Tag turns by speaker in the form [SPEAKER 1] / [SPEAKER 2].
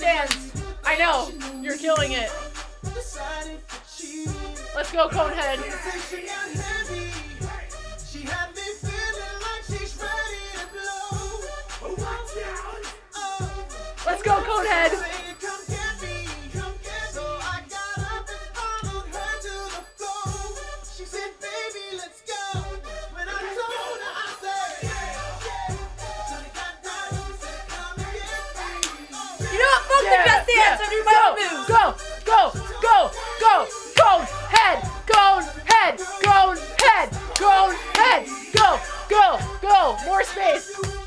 [SPEAKER 1] dance. I know. You're killing it. Let's go, Conehead. Let's go, Conehead.
[SPEAKER 2] Dance. My own moves.
[SPEAKER 1] Go, go, go, go, go, head, go, head, go, head, go, head, go, go, go. More space.